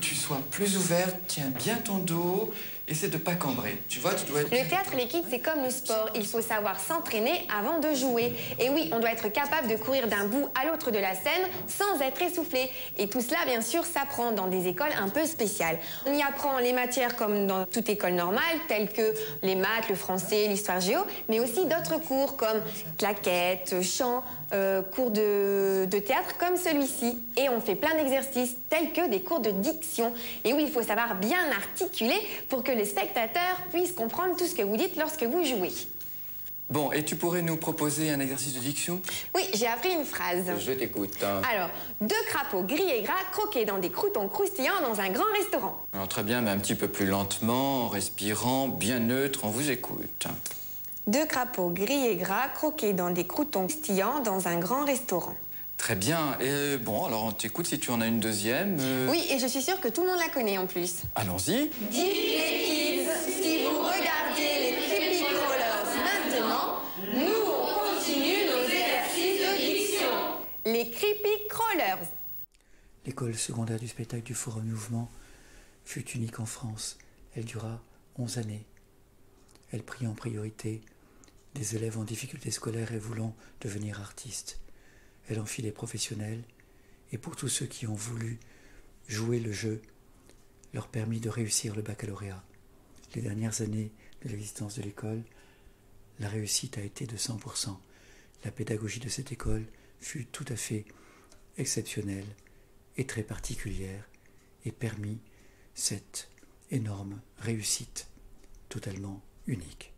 tu sois plus ouverte, tiens bien ton dos, essaie de pas cambrer. Tu vois, tu dois être... Le théâtre liquide, c'est comme le sport. Il faut savoir s'entraîner avant de jouer. Et oui, on doit être capable de courir d'un bout à l'autre de la scène sans être essoufflé. Et tout cela, bien sûr, s'apprend dans des écoles un peu spéciales. On y apprend les matières comme dans toute école normale, telles que les maths, le français, l'histoire géo, mais aussi d'autres cours comme claquettes, chant, euh, cours de, de théâtre comme celui-ci. Et on fait plein d'exercices tels que des cours de diction. Et oui, il faut savoir bien articuler pour que les spectateurs puissent comprendre tout ce que vous dites lorsque vous jouez. Bon, et tu pourrais nous proposer un exercice de diction? Oui, j'ai appris une phrase. Je t'écoute. Alors, deux crapauds gris et gras croqués dans des croutons croustillants dans un grand restaurant. Alors très bien, mais un petit peu plus lentement, en respirant, bien neutre, on vous écoute. Deux crapauds gris et gras croqués dans des croutons croustillants dans un grand restaurant. Très bien. Et bon, alors on t'écoute si tu en as une deuxième. euh, Oui, et je suis sûre que tout le monde la connaît en plus. Allons-y. Dites les kids, si vous regardez les Creepy Crawlers maintenant, nous on continue nos exercices de diction. Les Creepy Crawlers. L'école secondaire du spectacle du Forum Mouvement fut unique en France. Elle dura 11 années. Elle prit en priorité des élèves en difficulté scolaire et voulant devenir artistes. Elle en fit des professionnels et pour tous ceux qui ont voulu jouer le jeu, leur permit de réussir le baccalauréat. Les dernières années de l'existence de l'école, la réussite a été de 100%. La pédagogie de cette école fut tout à fait exceptionnelle et très particulière et permit cette énorme réussite totalement unique.